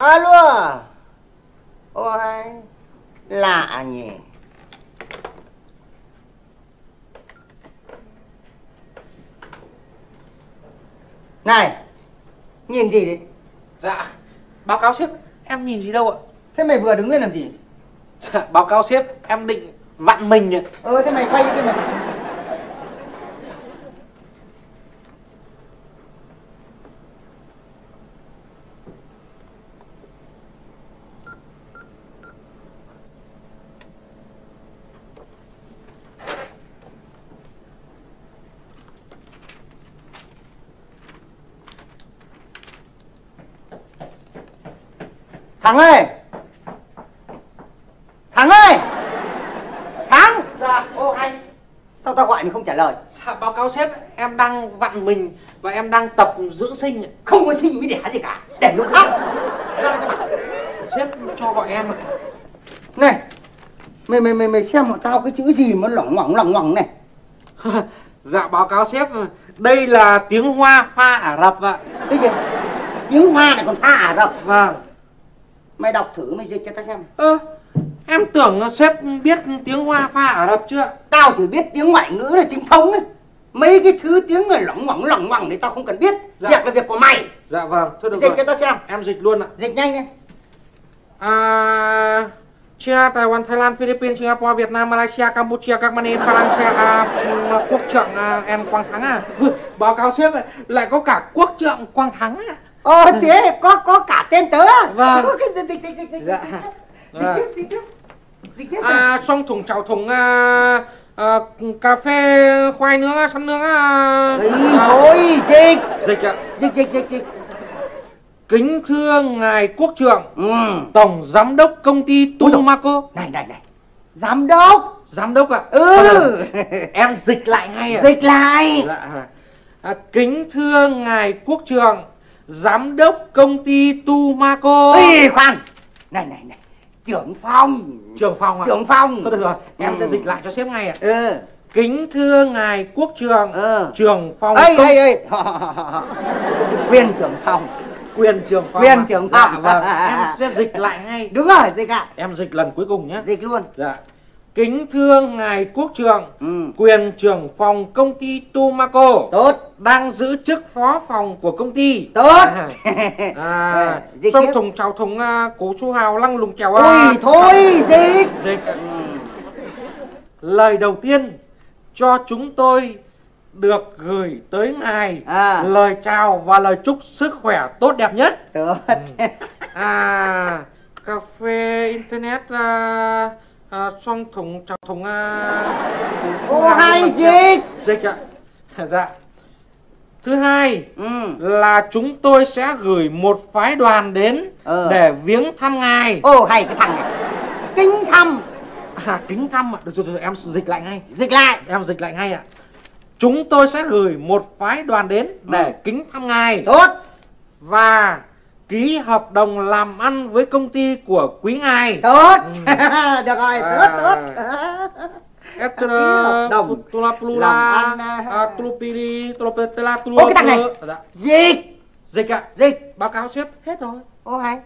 alo ôi lạ nhỉ. Này nhìn gì đấy? Dạ, báo cáo sếp, em nhìn gì đâu ạ? thế mày vừa đứng lên làm gì? Dạ, báo cáo sếp, em định vặn mình ạ. ờ thế mày quay cái mày Thắng ơi. Thắng ơi. Thắng. Dạ, Ô anh. Sao tao gọi mày không trả lời? Dạ, báo cáo sếp, em đang vặn mình và em đang tập dưỡng sinh. Không có sinh với đẻ gì cả. Để lúc khác Ra Sếp cho gọi em. Này Mày mày mày mày xem bọn tao cái chữ gì mà lỏng ngoỏng lỏng ngoỏng này. Dạ, báo cáo sếp, đây là tiếng Hoa pha Ả Rập ạ. Cái gì? Tiếng Hoa này còn pha Ả Rập. Vâng. Mày đọc thử mày dịch cho tao xem Ơ, em tưởng sếp biết tiếng Hoa pha Ả Rập chưa? Tao chỉ biết tiếng ngoại ngữ là chính thống ấy Mấy cái thứ tiếng này lỏng ngoỏng lỏng ngoỏng thì tao không cần biết Dạ. Việc là việc của mày Dạ vâng, thôi được Dịch rồi. cho tao xem Em dịch luôn ạ. Dịch nhanh đi À, China, Taiwan, Thái Lan, Philippines, Singapore, Việt Nam, Malaysia, Campuchia, Armenia, Malaysia, à, ừm, quốc trượng à, em Quang Thắng à. Báo cáo sếp lại có cả quốc trượng Quang Thắng à. Ờ thế có có cả tên tớ à? Vâng. Có cái dịch dịch dịch dịch dịch Dạ. Dịch tiếp dịch tiếp Dịch tiếp. À, xong thùng chảo thùng à, à, cà phê khoai nướng à, sắn nướng à. À, thôi dịch Dịch ạ. Dịch dịch dịch dịch Kính thưa ngài quốc trưởng, Ừ tổng giám đốc công ty Ôi dồi. Tumaco. Này này này Giám đốc Giám đốc ạ. Ừ Em dịch lại ngay ạ. Dịch lại Dạ. À, kính thưa ngài quốc trưởng, giám đốc công ty Tumaco. Ê khoan Này này này Trưởng phòng Trưởng phòng ạ. Trưởng phòng Thôi được rồi, em Ừ. sẽ dịch lại cho sếp ngay ạ. Ừ Kính thưa ngài quốc trưởng, Ừ. trưởng phòng Ê công ê ê Quyền trưởng phòng quyền trưởng phòng. Quyền trưởng Dạ phòng. vâng, em sẽ dịch lại ngay. Đúng rồi dịch ạ Em dịch lần cuối cùng nhé. Dịch luôn Dạ. Kính thưa ngài quốc trưởng, Ừ quyền trưởng phòng công ty Tumaco Tốt đang giữ chức phó phòng của công ty. Tốt À, à, Ờ, dịch trong thùng chào thùng à, cố chú hào lăng lùng chèo Ôi à. thôi dịch Dịch. Lời đầu tiên cho chúng tôi được gửi tới ngài À. lời chào và lời chúc sức khỏe tốt đẹp nhất. Tốt À, cà phê internet à, à, xong thùng chào thùng à, cố chú Ô hào hay lăng chèo. dịch Dịch ạ. Dạ. Thứ hai Ừ là chúng tôi sẽ gửi một phái đoàn đến Ờ. để viếng thăm ngài. Ô hay cái thằng này Kính thăm À, kính thăm ạ. Được rồi, được rồi, em dịch lại ngay. Dịch lại Em dịch lại ngay ạ. Chúng tôi sẽ gửi một phái đoàn đến để Ừ. kính thăm ngài Tốt và ký hợp đồng làm ăn với công ty của quý ngài. Tốt Được rồi À. tốt tốt Ether hợp đồng Tula Plula à. à, Tulupiri Tulupetela Ô, cái thằng này. Dạ. Dịch Dịch ạ. Dịch Báo cáo sếp hết rồi. Ô hay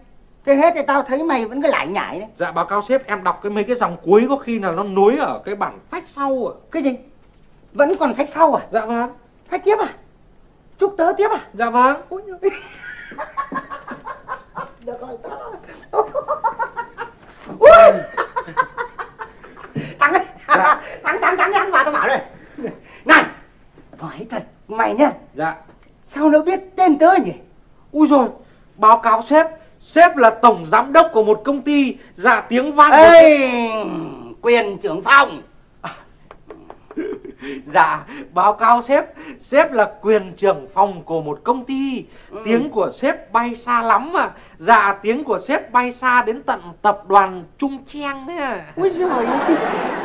Thế hết thì tao thấy mày vẫn cứ lải nhải đấy Dạ báo cáo sếp em đọc cái mấy cái dòng cuối có khi là nó nối ở cái bản phách sau ạ. Cái gì Vẫn còn phách sau à Dạ vâng. Phách tiếp à Chúc tớ tiếp à Dạ vâng. Ôi. Được rồi rồi Ui. Thắng ơi Dạ. Thắng thắng thắng ăn vào tao bảo đây. Này Hỏi thật mày nhá. Dạ. Sao nó biết tên tớ nhỉ? Ui rồi, báo cáo sếp, sếp là tổng giám đốc của một công ty. Dạ tiếng của Ê Quyền trưởng phòng Dạ, báo cáo sếp, sếp là quyền trưởng phòng của một công ty. Ừ. Tiếng của sếp bay xa lắm mà. Dạ, tiếng của sếp bay xa đến tận tập đoàn Trung Trang đấy à. Ui giời ơi,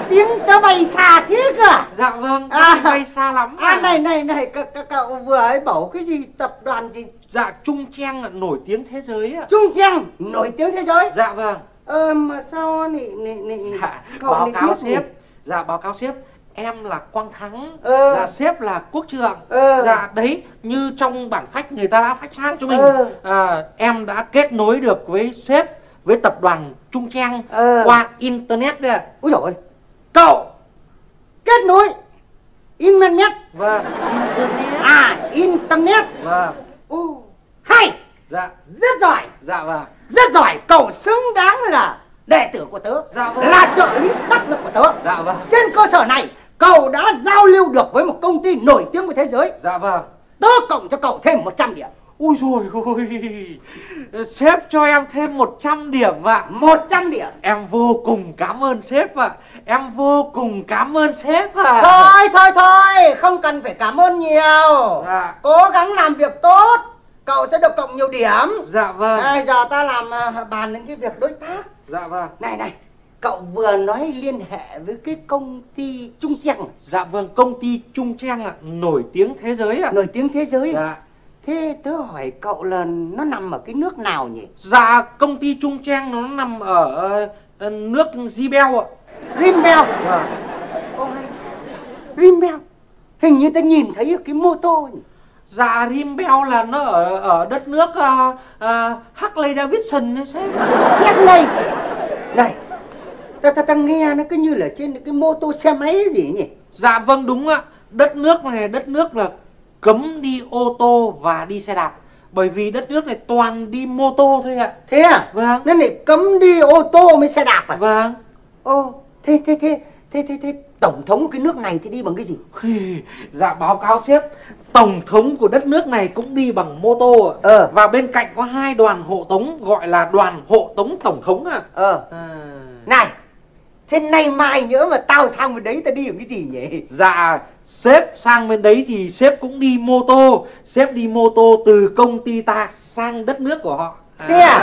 Tiếng tớ bay xa thế cơ à Dạ vâng, À. bay xa lắm À này này này c- Cậu vừa ấy bảo cái gì tập đoàn gì Dạ, Trung Trang nổi tiếng thế giới ạ. Trung Trang nổi tiếng thế giới Dạ vâng. Ờ mà sao nị nị nị Dạ, cậu báo cáo sếp. Dạ, báo cáo sếp. Em là Quang Thắng Ừ. Dạ sếp là Quốc Trượng Ừ. Dạ đấy như trong bản phách người ta đã phách sang cho mình. Ừ. à, Em đã kết nối được với sếp Với tập đoàn Trung Trang Ừ. Qua internet đấy dồi ôi, cậu kết nối internet. Vâng. Internet. À internet. Vâng. Ô, hay. Dạ. Rất giỏi. Dạ vâng. Rất giỏi. Cậu xứng đáng là đệ tử của tớ. Dạ vâng. là trợ lý đắc lực của tớ. Dạ vâng. Trên cơ sở này cậu đã giao lưu được với một công ty nổi tiếng của thế giới. Dạ vâng. Tớ cộng cho cậu thêm 100 điểm. Ui rồi ôi. Sếp cho em thêm 100 điểm ạ. 100 điểm. Em vô cùng cảm ơn sếp ạ. Em vô cùng cảm ơn sếp ạ. Thôi thôi thôi. Không cần phải cảm ơn nhiều. Dạ. cố gắng làm việc tốt. Cậu sẽ được cộng nhiều điểm. Dạ vâng. Bây giờ ta làm à, bàn đến cái việc đối tác. Dạ vâng. Này này cậu vừa nói liên hệ với cái công ty Trung Trang. Dạ vâng công ty Trung Trang ạ Nổi tiếng thế giới ạ. Nổi tiếng thế giới. Dạ. Thế tớ hỏi cậu là nó nằm ở cái nước nào nhỉ? Dạ công ty Trung Trang nó nằm ở ờ, nước Zibel ạ. Rimbel Vâng Ô hay. Rimbel hình như ta nhìn thấy cái mô tô nhỉ? Dạ Rimbel là nó ở ở đất nước uh, uh, Harley Davidson đấy sếp. Này này ta ta ta nghe nó cứ như là trên cái mô tô xe máy gì nhỉ? Dạ vâng đúng ạ. Đất nước này đất nước là cấm đi ô tô và đi xe đạp. Bởi vì đất nước này toàn đi mô tô thôi ạ. Thế à? Vâng. Nên lại cấm đi ô tô mới xe đạp à? Vâng. Ô thế thế thế thế thế thế tổng thống cái nước này thì đi bằng cái gì? Dạ báo cáo sếp. Tổng thống của đất nước này cũng đi bằng mô tô ạ. Ờ. Và bên cạnh có hai đoàn hộ tống gọi là đoàn hộ tống tổng thống ạ. Ờ. À. này thế nay mai nhớ mà tao sang bên đấy ta đi bằng cái gì nhỉ? Dạ sếp sang bên đấy thì sếp cũng đi mô tô. Sếp đi mô tô từ công ty ta sang đất nước của họ. Thế à?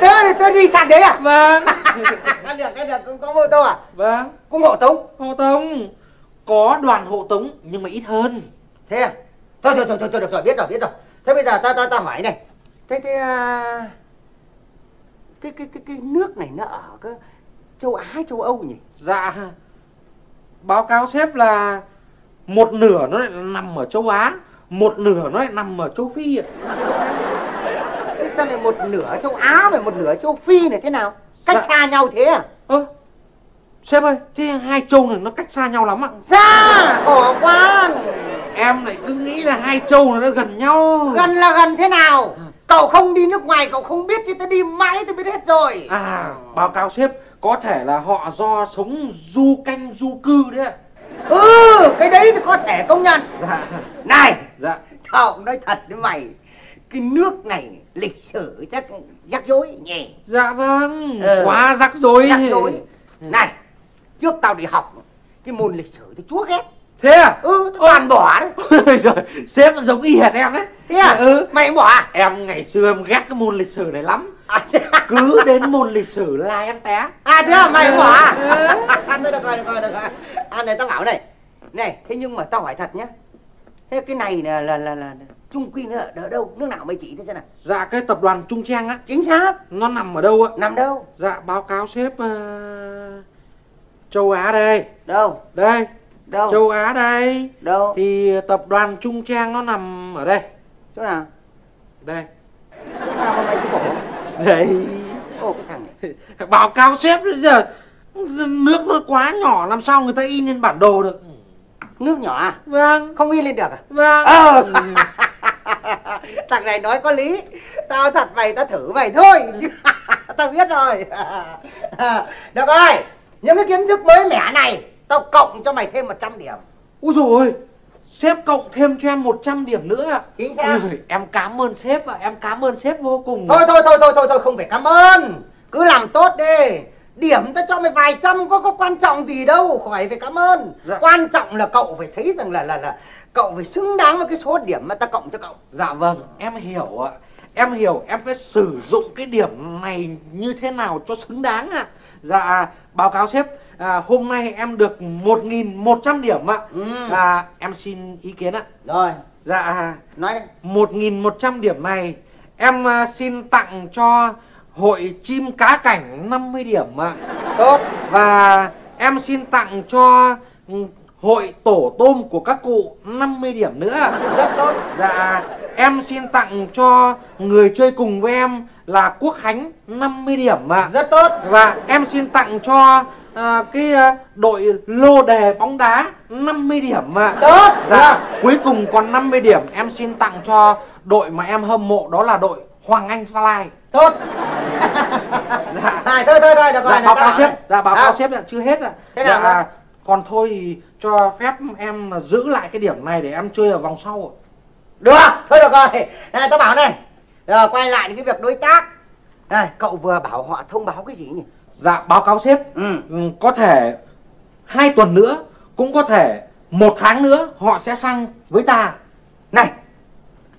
tớ tớ đi sang đấy à? Vâng. Cái được cái được cũng có mô tô à? Vâng. Cũng hộ tống. Hộ tống. Có đoàn hộ tống nhưng mà ít hơn. Thế à? Thôi thôi thôi thôi, thôi được rồi biết rồi biết rồi. Thế bây giờ ta ta ta hỏi này. Thế thế à, cái cái cái cái nước này nó ở cái châu Á châu Âu nhỉ? Dạ. Báo cáo sếp là Một nửa nó lại nằm ở châu Á Một nửa nó lại nằm ở châu Phi ạ. Thế sao lại một nửa châu Á và một nửa châu Phi này thế nào? Cách Dạ. xa nhau thế à? Ơ Sếp ơi Thế hai châu này nó cách xa nhau lắm ạ. Xa khổ quá. Em lại cứ nghĩ là hai châu này nó gần nhau. Gần là gần thế nào cậu không đi nước ngoài cậu không biết thì tớ đi mãi tớ biết hết rồi. À báo cáo sếp Có thể là họ do sống du canh du cư đấy ạ. Ừ cái đấy thì có thể công nhận. Dạ. Này Dạ. Tao nói thật với mày cái nước này lịch sử chắc rắc rối nhỉ. Dạ vâng Ừ. Quá rắc rối. Rắc rối. Này trước tao đi học cái môn lịch sử thì chúa ghét. Thế à? Ừ tao toàn bỏ đấy. Ôi giời, sếp giống y hệt em đấy thế à? Ừ. Mày cũng bỏ à? Em ngày xưa em ghét cái môn lịch sử này lắm. À, à? Cứ đến môn lịch sử là em té. À thế à? Mày cũng bỏ à? Ừ. thôi được rồi được rồi được rồi. À này tao bảo này. Này thế nhưng mà tao hỏi thật nhá. Thế cái này là là là, là trung quy nó ở đâu? Nước nào mày chỉ thế xem nào. Dạ cái tập đoàn Trung Trang á. Chính xác. Nó nằm ở đâu ạ nằm đâu? Dạ báo cáo sếp ờ, Châu Á đây. Đâu? Đây. Đâu? Châu Á đây. Đâu? Thì tập đoàn Trung Trang nó nằm ở đây chỗ nào? Đây. Sao mà mày cứ bỏ Đây. Ô cái thằng này. Báo cáo sếp bây giờ. Nước nó quá nhỏ làm sao người ta in lên bản đồ được? Nước nhỏ à? Vâng. Không in lên được à? Vâng. Ờ. Thằng này nói có lý. Tao thật mày tao thử mày thôi. Tao biết rồi. Được rồi. Những cái kiến thức mới mẻ này tao cộng cho mày thêm 100 điểm. Dồi ôi Sếp cộng thêm cho em 100 điểm nữa ạ. Chính xác. Ui, Em cảm ơn sếp ạ Em cảm ơn sếp vô cùng thôi thôi thôi thôi thôi thôi không phải cảm ơn. Cứ làm tốt đi. Điểm tao cho mày vài trăm có có quan trọng gì đâu khỏi phải cảm ơn. Dạ. quan trọng là cậu phải thấy rằng là là là cậu phải xứng đáng với cái số điểm mà ta cộng cho cậu. Dạ vâng em hiểu ạ. Em hiểu em phải sử dụng cái điểm này như thế nào cho xứng đáng ạ Dạ báo cáo sếp à, Hôm nay em được 1.100 điểm ạ. Ừ. à, Em xin ý kiến ạ. Rồi. Dạ nói đi. 1.100 điểm này Em à, xin tặng cho Hội chim cá cảnh 50 điểm ạ. Tốt. Và em xin tặng cho hội tổ tôm của các cụ 50 điểm nữa. Rất tốt. Dạ em xin tặng cho người chơi cùng với em là Quốc Khánh 50 điểm ạ. Rất tốt. Và em xin tặng cho à, cái à, đội lô đề bóng đá 50 điểm ạ. Tốt. Dạ cuối cùng còn 50 điểm em xin tặng cho đội mà em hâm mộ đó là đội Hoàng Anh Gia Lai. Tốt. Dạ. Thôi thôi thôi được rồi Dạ báo cáo sếp. Dạ báo À, cáo sếp chưa hết ạ. Thế nào Dạ? Còn thôi thì cho phép em là giữ lại cái điểm này để em chơi ở vòng sau được thôi được rồi. Này tao bảo này. Rồi quay lại đến cái việc đối tác. Này cậu vừa bảo họ thông báo cái gì nhỉ? Dạ báo cáo sếp. Ừ. Ừ, có thể hai tuần nữa cũng có thể một tháng nữa họ sẽ sang với ta. Này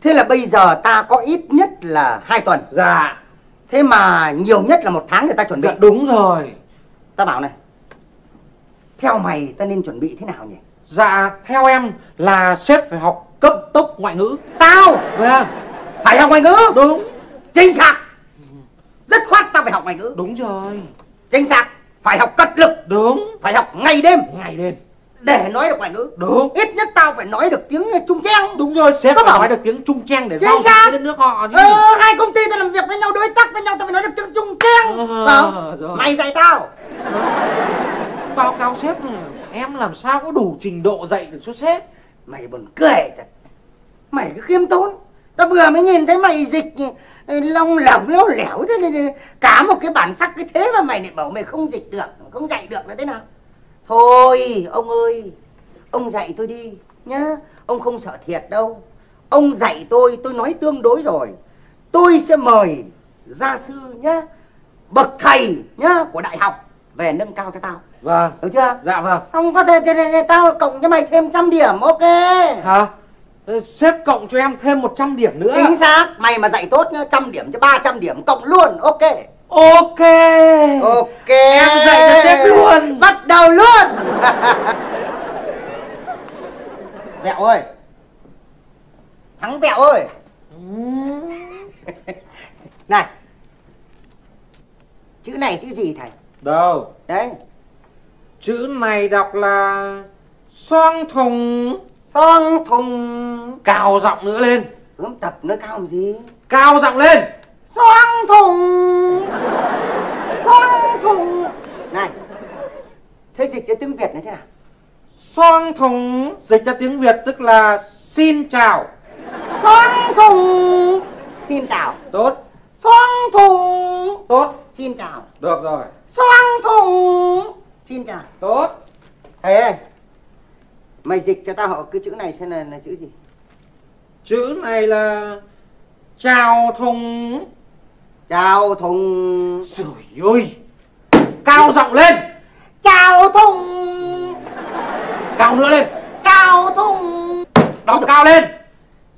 thế là bây giờ ta có ít nhất là hai tuần. Dạ. Thế mà nhiều nhất là một tháng người ta chuẩn bị. Dạ đúng rồi. Ta bảo này theo mày ta nên chuẩn bị thế nào nhỉ? Dạ theo em là sếp phải học cấp tốc ngoại ngữ. Tao? Vâng phải học ngoại ngữ? Đúng. Chính xác. Rất khoát tao phải học ngoại ngữ. Đúng rồi. Chính xác. Phải học cật lực. Đúng. Phải học ngày đêm. Ngày đêm. Để nói được ngoại ngữ. Đúng. Ít nhất tao phải nói được tiếng trung trang đúng rồi sếp phải bảo- nói được tiếng trung trang để giao với đất nước họ chứ. Ờ, hai công ty tao làm việc với nhau đối tác với nhau tao phải nói được tiếng trung trang Ờ, phải không? mày dạy tao báo cáo sếp này, em làm sao có đủ trình độ dạy được cho sếp? Mày buồn cười thật. Mày cứ khiêm tốn. Tao vừa mới nhìn thấy mày dịch ờ, lông lỏng léo lẻo thế này ờ, cả một cái bản sắc cái thế mà mày lại bảo mày không dịch được không dạy được là thế nào? Thôi ông ơi ông dạy tôi đi nhá. Ông không sợ thiệt đâu. Ông dạy tôi tôi nói tương đối rồi. Tôi sẽ mời gia sư nhá bậc thầy nhá của đại học về nâng cao cho tao vâng. Hiểu chưa? Dạ vâng. Xong có thể thì, thì, thì tao cộng cho mày thêm trăm điểm ok. Hả? Sếp cộng cho em thêm 100 điểm nữa. Chính xác. Mày mà dạy tốt nhá trăm điểm cho 300 điểm cộng luôn ok. Ok. Ok. Em dạy cho sếp luôn. bắt đầu luôn. Vẹo ơi. Thắng vẹo ơi. Này. Chữ này chữ gì thầy? Đâu? Đấy chữ này đọc là xoang thùng. Song thùng. Cao giọng nữa lên. Ướm tập nữa cao làm gì? Cao giọng lên. Xoang thùng. Xoang thùng. Này thế dịch cho tiếng việt này thế nào? Xoang thùng. Dịch ra tiếng việt tức là xin chào. Xoang thùng. Xin chào. Tốt. Xoang thùng. Tốt. Xin chào. Được rồi. Xoang thùng xin chào. Tốt. Thầy ơi mày dịch cho tao họ cái chữ này xem là, là chữ gì? Chữ này là chào thùng. Chào thùng. Trời ơi cao giọng lên. Chào thùng. Cao nữa lên. Chào thùng. Đọc cao lên.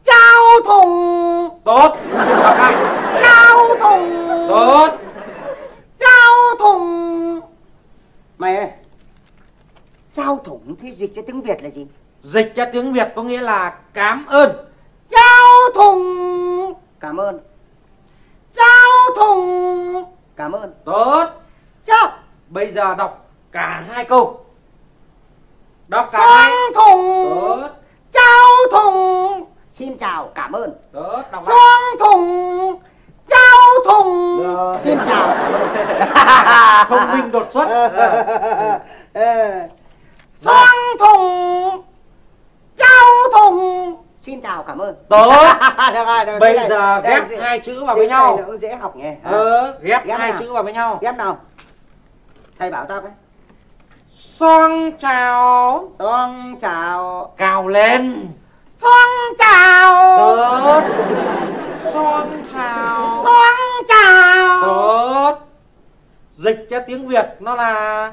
Chào thùng. Tốt. Đọc chào thùng. Tốt Trao thùng Mày ơi Trao thủng thì dịch cho tiếng Việt là gì? dịch ra tiếng việt có nghĩa là cảm ơn. Trao thùng. Cảm ơn. Trao thùng. Cảm ơn. Tốt. Trao bây giờ đọc cả hai câu. Đọc cả hai. Xoang thùng. Tốt. Trao thùng. Xin chào cảm ơn. Tốt đọc lại. Xoang thùng. Trao thùng. Rồi. Xin chào thông minh đột xuất. Ờ. Xoang thùng Trao thùng. Xin chào cảm ơn. Tốt. Được rồi, được, bây này- giờ ghép dễ- hai chữ vào với nhau. cũng dễ học nhỉ? Hả? ờ ghép Ghép hai nào? chữ vào với nhau. Ghép nào? Thầy bảo tao cái. Xoang chào. Xoang chào. Cao lên. Xoang chào. Tốt. Xoang chào. Xoang chào. Tốt. Dịch ra tiếng việt nó là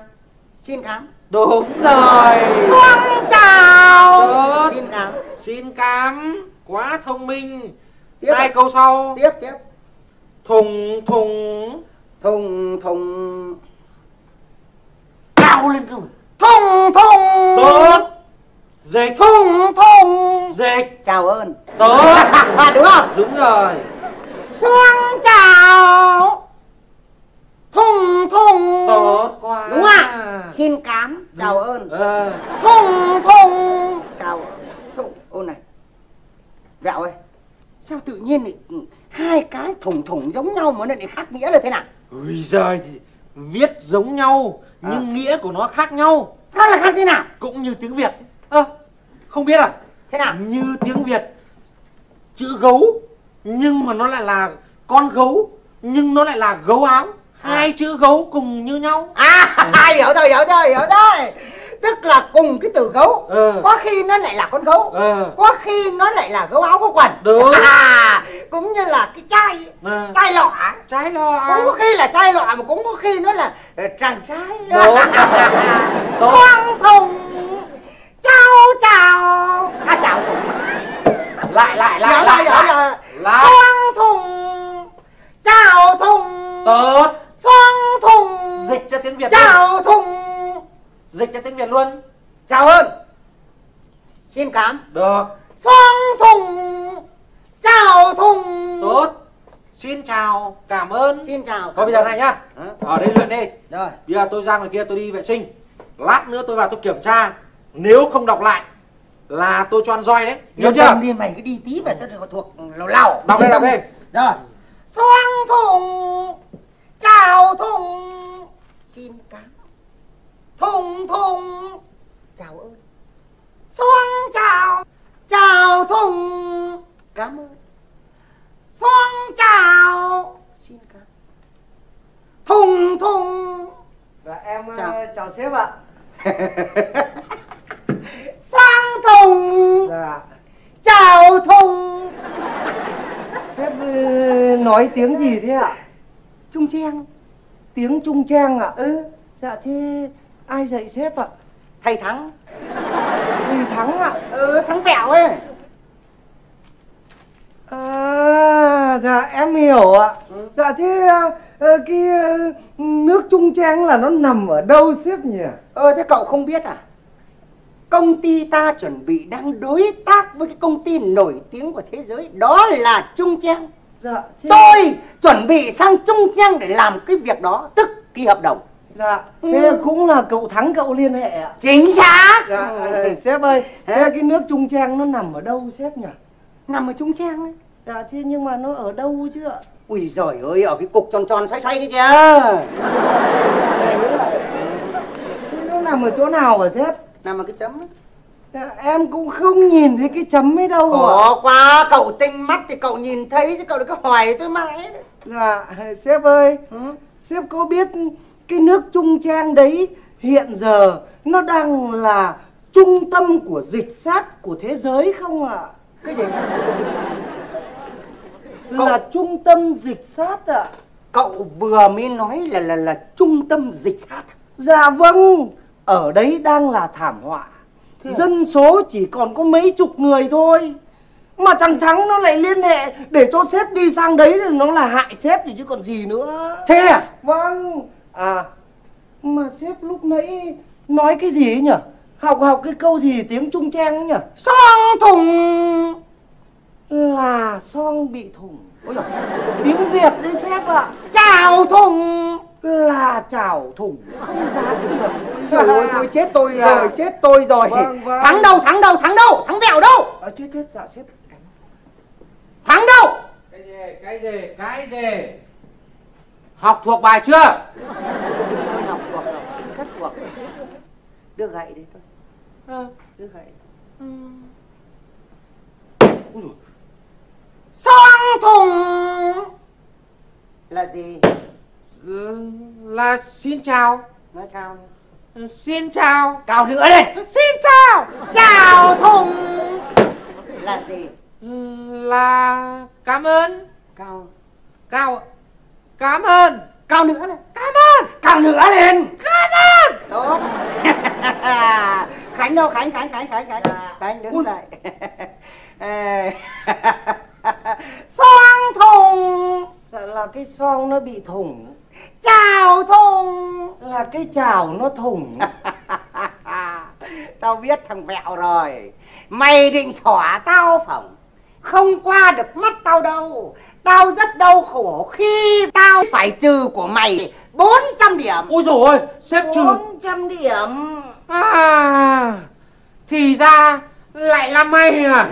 xin khám đúng rồi. Xoang chào. Tốt. xin khám xin cám quá thông minh. Tiếp hai câu sau. Tiếp tiếp. Thùng thùng. Thùng thùng. Cao lên cơ thùng thùng. Tốt. Dịch. Thùng thùng. Dịch. Chào ơn. Tốt. Đúng không? Đúng rồi. Xoang chào thùng thùng. Tốt quá. Đúng không à? xin cám chào đúng. ơn. À. thùng thùng. Chào. Thùng ô này. Vẹo ơi sao tự nhiên lại hai cái thùng thùng giống nhau mà nó lại khác nghĩa là thế nào? Ui giời thì viết giống nhau ờ. nhưng à. nghĩa của nó khác nhau. Khác là khác thế nào? Cũng như tiếng việt. Ơ à, không biết à? Thế nào? Như tiếng việt chữ gấu nhưng mà nó lại là con gấu nhưng nó lại là gấu áo. Hai chữ gấu cùng như nhau. à hiểu rồi hiểu rồi hiểu rồi tức là cùng cái từ gấu Ờ. có khi nó lại là con gấu Ờ. có khi nó lại là gấu áo có quần Đúng. à, cũng như là cái chai Ờ. chai lọ Trái lọ. cũng có khi là chai lọ mà cũng có khi nó là ờ, tràng trai Đúng. Đúng thùng chào chào à chào thùng Lại lại lại Hiểu lại rồi, hiểu lại. rồi. Lại. khoang thùng chào thùng Tốt. khoang thùng Dịch cho tiếng Việt luôn. chào thùng Dịch cho tiếng Việt luôn. chào ơn xin cảm Được. xoang thùng chào thùng Tốt. Xin chào, cảm ơn. xin chào Thôi bây giờ này nhá. Hả? Ở đây luyện đi. rồi Bây giờ tôi ra ngoài kia tôi đi vệ sinh Lát nữa tôi vào tôi kiểm tra Nếu không đọc lại Là tôi cho ăn roi đấy Nhớ chưa đi mày cứ đi tí về tao phải thuộc lầu lầu Đọc đây, đọc đây. rồi xoang thùng chào thùng xin cảm thùng thùng chào ơn xoang chào chào thùng cảm ơn xoang chào xin cảm thùng thùng Dạ em Chào. chào, chào sếp ạ. sang thùng Dạ. chào thùng Sếp ừ, nói tiếng gì thế ạ? trung trang Tiếng Trung Trang ạ. ừ Dạ thế ai dạy sếp ạ? thầy thắng Thùy Thắng ạ. ừ thắng vẹo ấy À dạ em hiểu ạ. Ừ. Dạ thế ờ, cái ờ, nước Trung Trang là nó nằm ở đâu sếp nhỉ? ờ thế cậu không biết à công ty ta chuẩn bị đang đối tác với cái công ty nổi tiếng của thế giới đó là trung trang Dạ thế tôi chuẩn bị sang trung trang để làm cái việc đó tức ký hợp đồng Dạ Ừ. thế cũng là cậu Thắng cậu liên hệ ạ. chính xác Dạ ừ. ờ, sếp ơi, thế cái nước Trung Trang nó nằm ở đâu sếp nhỉ? nằm ở trung trang ấy Dạ thế nhưng mà nó ở đâu chứ ạ? ui giời ơi ở cái cục tròn tròn xoay xoay cái kìa Thế nó nằm ở chỗ nào hả sếp? nằm ở cái chấm ấy. Dạ, em cũng không nhìn thấy cái chấm ấy đâu ạ. Khó quá, cậu tinh mắt thì cậu nhìn thấy chứ cậu đừng có hỏi tôi mãi. đấy. Dạ, sếp ơi, Ừ. sếp có biết cái nước Trung Trang đấy hiện giờ nó đang là trung tâm của dịch sát của thế giới không ạ? Cái gì? Là trung tâm dịch sát ạ. Cậu vừa mới nói là là là trung tâm dịch sát. Dạ vâng, ở đấy đang là thảm họa. Thế à? Dân số chỉ còn có mấy chục người thôi. Mà thằng Thắng nó lại liên hệ để cho sếp đi sang đấy nó là hại sếp thì chứ còn gì nữa. Thế à? Vâng. À, mà sếp lúc nãy nói cái gì ấy nhỉ? Học học cái câu gì tiếng Trung Trang ấy nhỉ? Song thùng. Là son bị thủng. Ôi giời, tiếng Việt đấy sếp ạ. Chào thùng. Là chảo thủng, không dám được. Trời ơi, thôi chết tôi Dạ. rồi, chết tôi rồi. Vâng, vâng. Thắng đâu, thắng đâu, thắng đâu, thắng vẹo đâu? À, chết chết dạ sếp. Thắng đâu? Cái gì, cái gì, cái gì Học thuộc bài chưa Tôi học thuộc rồi, rất thuộc. Đưa gậy đi tôi, Ờ, đưa gậy. úi dồi, Song thùng. Là gì? Là xin chào Nói cao đi. Xin chào Cao nữa đây. Xin chào Chào thùng. Là gì? Là cảm ơn Cao. Cao Cảm ơn Cao nữa này. Cảm ơn Cao nữa lên. Cảm ơn Tốt. Khánh đâu? Khánh, Khánh, Khánh, Khánh, Khánh. Khánh đứng Ui. Ê. Xoang thùng. Dạ là cái son nó bị thủng. Chào thùng. Là cái chảo nó thủng. tao biết thằng vẹo rồi. Mày định xỏ tao phỏng. Không qua được mắt tao đâu. Tao rất đau khổ khi tao phải trừ của mày 400 điểm. Ôi dồi ôi Sếp trừ 400 điểm. À Thì ra Lại là mày à